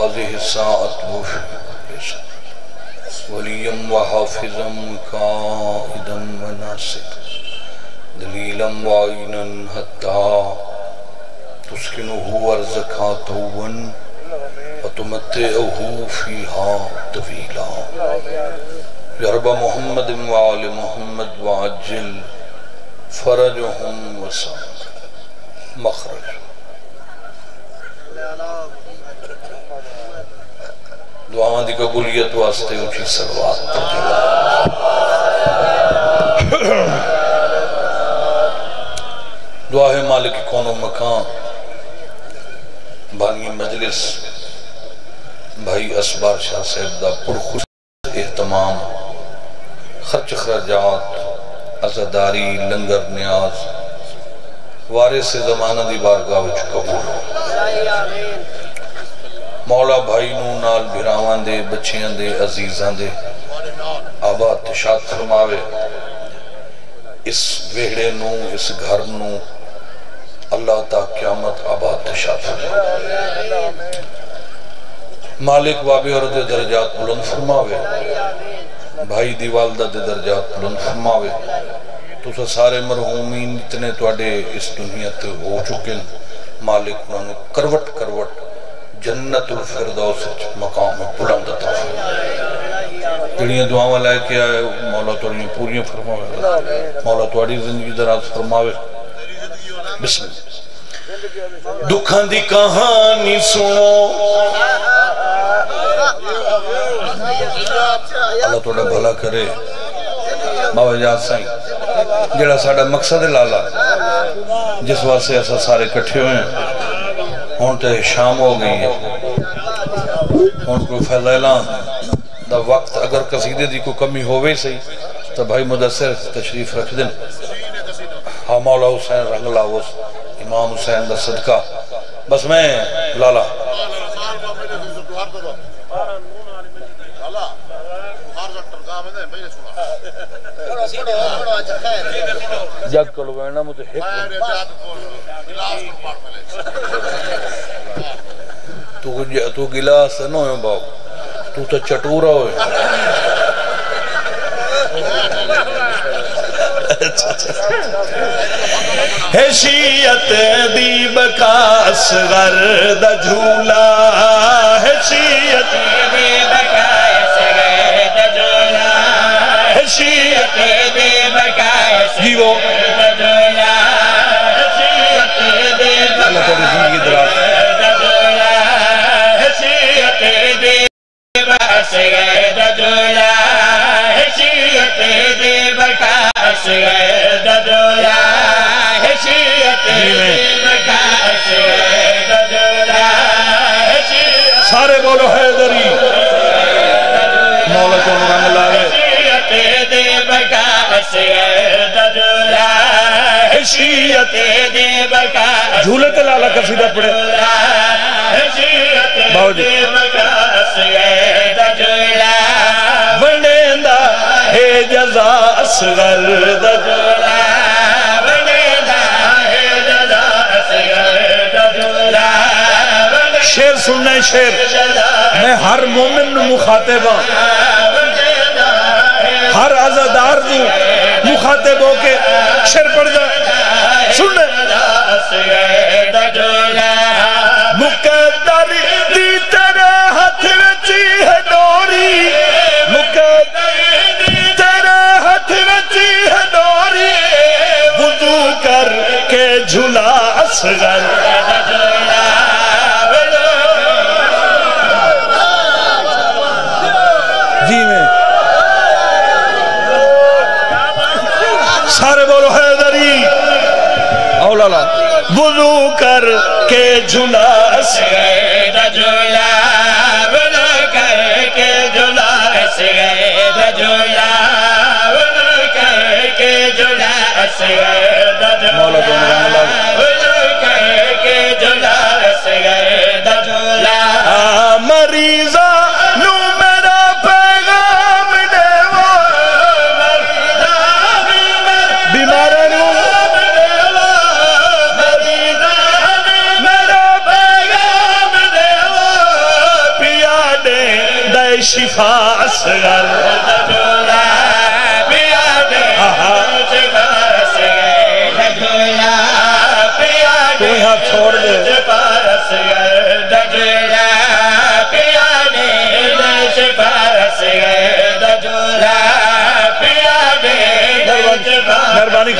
هذه الساعة وليا وحافظا، قائدا وناصرا دليلا وعينا حتى تسكنه ارزقها طوا وتمتعه فيها طويلا. يا رب محمد وآل محمد وعجل فرجهم وسعهم مخرج. دعاں دی قبولیت واسطے اچھی سلوات دعا ہے مالک کون و مکان۔ بانی مجلس، بھائی اسبار شاہ صاحب دا پرخص احتمام خرچ خرجات ازداری لنگر نیاز۔ وارث زمانہ دی بارگاہ وچ قبول ہو۔ مولا بھائی نو نال بھراوان دے، بچیاں دے، عزیزاں دے آباد تشاد فرماوے۔ اس ویڑے نو اس گھر نو اللہ تا قیامت آباد تشاد فرماوے مالک وابی اور دے درجات بلند فرماوے۔ بھائی دی والدہ دے درجات بلند فرماوے۔ تو سارے مرحومین اتنے توڑے اس دنیا تے ہو چکے مالک انہوں نے کروٹ کروٹ جنت الفردوس مقام بلند عطا جڑیاں دعاواں لے کے آئے مولا توڑی پوریاں فرماوے مولا توڑی زندگی دراز فرماوے بسم اللہ دکھان دی کہانی سنو اللہ توڑا بھلا کرے بابا جات سائیں جڑا ساڑا مقصد لالا، جس واسے ایسا سارے کٹھے ہوئے ہیں۔ ہون تے شام ہو گئی ہے۔ ہون کوئی فیض اعلان دا وقت اگر قصیدے دی کو کمی ہوئے سی، تو بھائی مدثر تشریف رکھ دیں ہاں مولا حسین رنگ لاؤس امام حسین دا صدقہ۔ بس میں، لالا۔ جگ کلو بینا مجھے حکم تو گلاس نو ہے باو تو تو چٹورا ہوئے حیثیت دی بکاس غرد جھولا۔ بکاس جیو جھولے تے لالا قصیدہ پڑے باو جی۔ ونڈیندہ ہے جزا اصغر دجولا شیر سننا ہے شیر۔ میں ہر مومن مخاطب ہوں ہر عزدار دوں مخاطب ہو کے شیر پڑھ جا سننے مقدر دی تیرے ہاتھ رچی ہے ڈوری۔ مقدر تیرے ہاتھ رچی ہے ڈوری۔ وضو کر کے جھلا اصغر۔ کے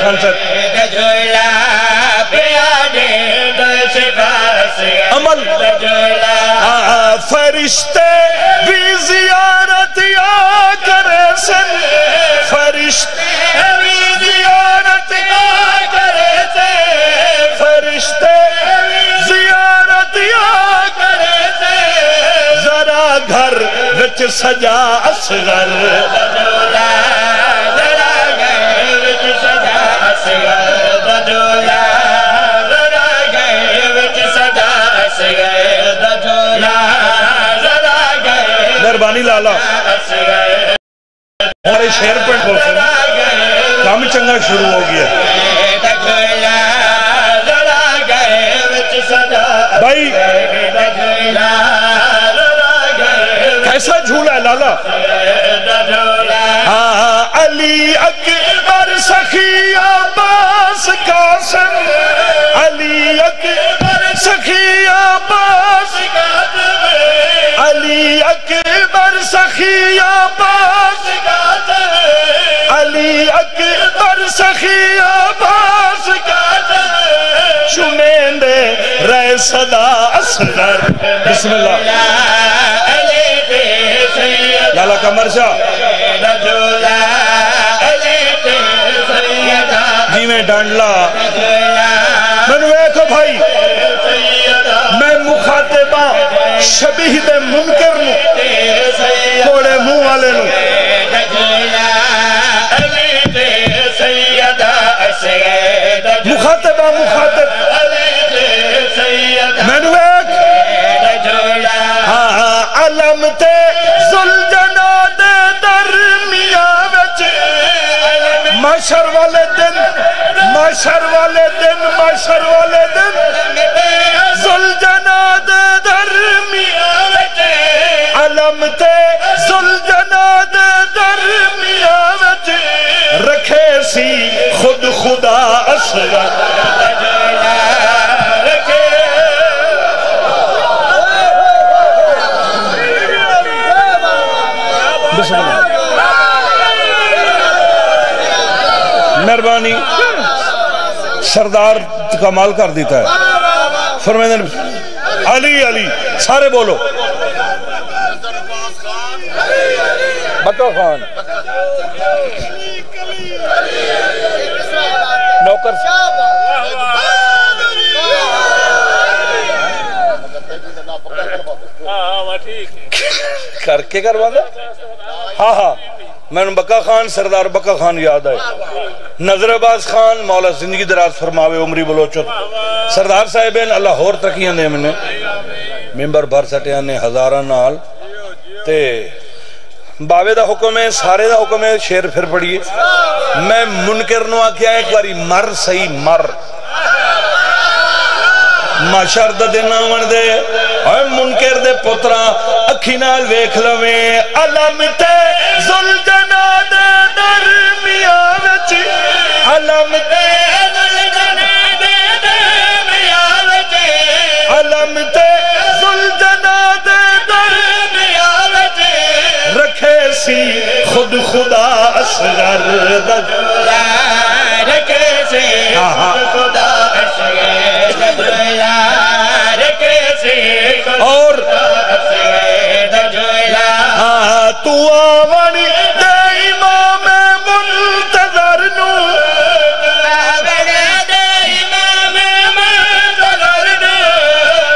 مہربانی خان صاحب دجولا پیا دے شفا اصغر عمل دجولا آ، فرشتے بھی زیارت یا کرے سن فرشتے بھی زیارت یا کرے سن فرشتے مہربانی لالا اصغر ہمارے شیر پہ بولتے ہیں کام چنگا شروع ہو گیا۔ بھائی، کیسا جھولا ہے لالا؟ ہاں،, ہاں علی اکبر سخی عباس قاسم۔ علی اکبر سخی عباس اکبر سخی علی اکبر سخی عباس چمیندے رہ صدا اصغر. بسم اللہ. لالا کمر شاہ جی میں ڈانڈلا. میں نے ایک بھائی. میں مخاطبہ شبیہ دے ہاں علم تے زلجنا دے درمیان وچ معاشر والے دن معاشر والے دن معاشر مہربانی۔ سردار کمال کر دیتا ہے۔ فرمیدن علی علی سارے بولو۔ بکا خان۔ نوکر۔ کر کے کروا ہاں ہاں۔ میں نے بکا خان، سردار بکا خان یاد آئے۔ نظر باز خان، مولا زندگی دراز فرماوے، عمری بلوچت سردار صاحبین، اللہ ہور تکیاں دے میں ممبر بھر سٹیاں نے ہزارہ نال۔ تے باوے دا حکم ہے، سارے دا حکم ہے، شیر پھر پڑھئے میں منکر نو آکیا ایک باری مر، صحیح مر۔ ماشر دا من دے۔ اے منکر دے پترا اکھی نال ویکھ لویں علم تے زلجنا دے درمیان وچ۔ علم تے علم تے وچ۔ رکھے سی خود خدا اصغر دا اور ہاں، تو آوانی دے امام منتظر نو۔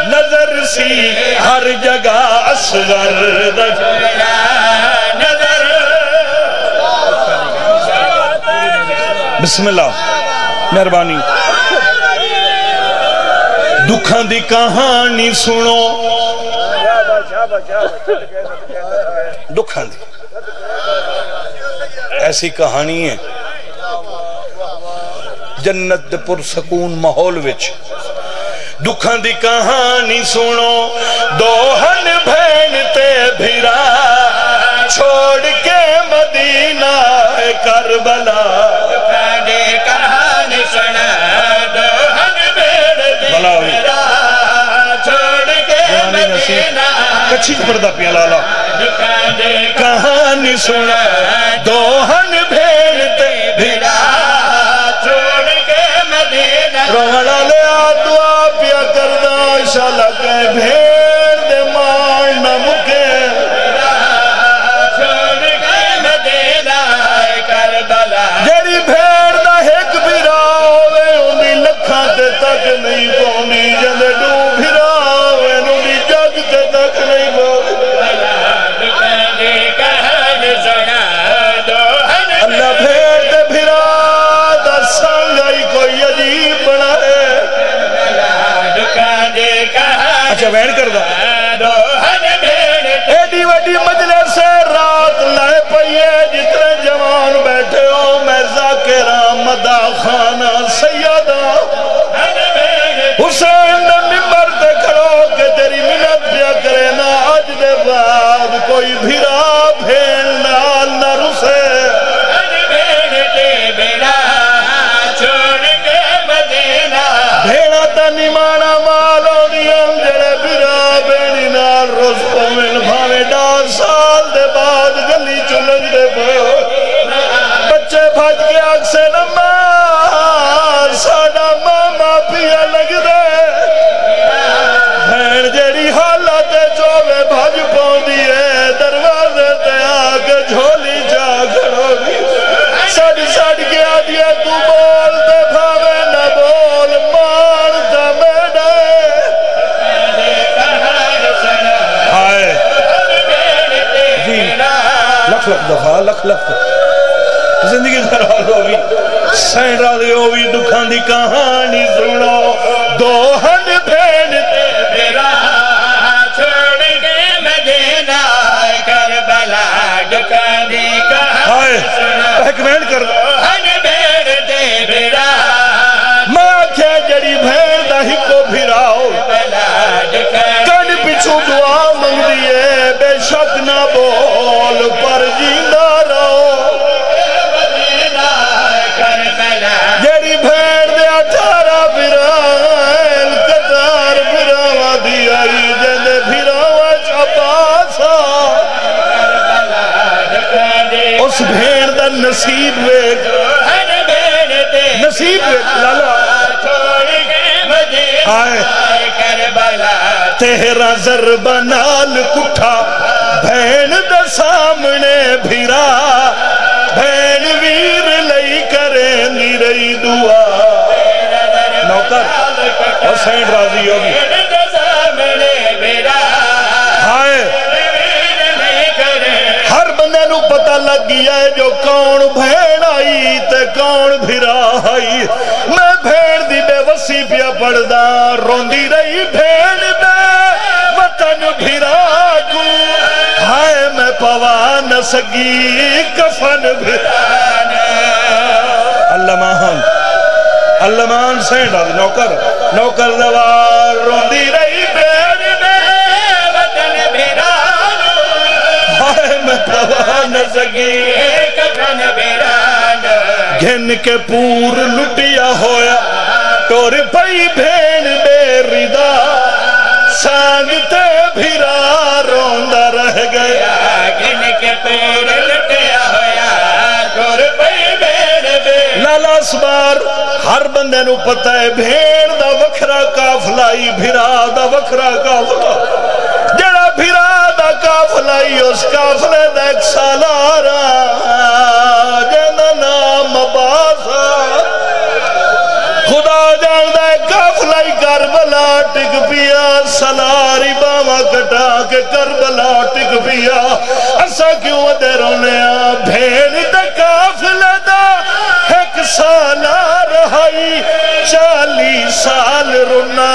نظر سی ہر جگہ اصغر دا بسم اللہ، مہربانی۔ دکھان دی کہانی سنو دکھان دی ایسی کہانی ہے جنت دے پر سکون ماحول وچ دکھان دی کہانی سنو دوہن بھین تے بھیرا چھوڑ کے مدینہ کربلا کانے کہانی سنا سی کچھی پردہ پیا لالا کہانی سنا دوہن بھیڑتے بھیڑا چھوڑ کے مدینہ روڑا لیا دعا پیا کردہ شالا کہ بھیڑ کہانی کردہ وین ایڈی وڈی مجلس سے رات لائے پئیے جتنے جوان بیٹھے ہو میں ذاکرہ مدہ خانہ سیدہ حسین نے ممبر تے کھڑو، کہ تیری منت پیا کرے نا، آج دے بعد کوئی بھیرا بھیل responde. لکھ لکھ دفعہ لکھ لکھ۔ زندگی دھرال ہوگی سین راضی ہوگی دکھان دی کہانی سنو۔ دوہن بھین تے ہائے ایک بین کر۔ ماں کیا جڑی بھین دا ہی کو بھیراؤ کن پچھو دعا منگ دیئے بے شک نہ بول تیرا ضرب نال کٹھا بھین دا سامنے بھیرا بھین ویر لئی کریں دی رئی دعا۔ نوکر حسین راضی ہوگی ہائے۔ ہر بندے نو پتہ لگ گیا ہے جو کون بھین آئی تے کون بھیرا آئی۔ میں بھین دی بے وسی پیا پڑھدا روندی رہی بھین سگی کفن بھیرا اللہ ماہن اللہ ماہن سین راضی نوکر نوکر دوار روندی رہی بھین بے ہائے میں پوا نہ سگی۔ گھن کے پور لٹیا ہویا ٹور پئی بھین بے ردا سانگتے بھیرا روندہ رہ گیا لالا سبار ہر بندے نو پتہ ہے بھیڑ دا وکھرا کافلائی بھیرا دا وکھرا کافلا جڑا بھیرا دا کافلائی اس کافلے دا ایک سالارا ٹک پیا سلاری باما کٹا کے کربلا ٹک پیا۔ اسا کیوں دے رونے آ بھین دا کافلے دا ایک سالار رہائی، چالی سال رونا